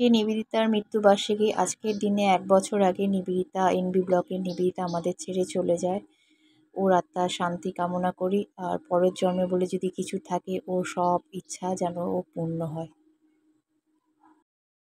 আজকে নিবেদিতার মৃত্যুবার্ষিকী। আজকের দিনে এক বছর আগে নিবেদিতা এনবি ব্লকের নিবেদিতা আমাদের ছেড়ে চলে যায়। ওর আত্মার শান্তি কামনা করি। আর পরের জন্মে বলে যদি কিছু থাকে, ওর সব ইচ্ছা যেন ও পূর্ণ হয়।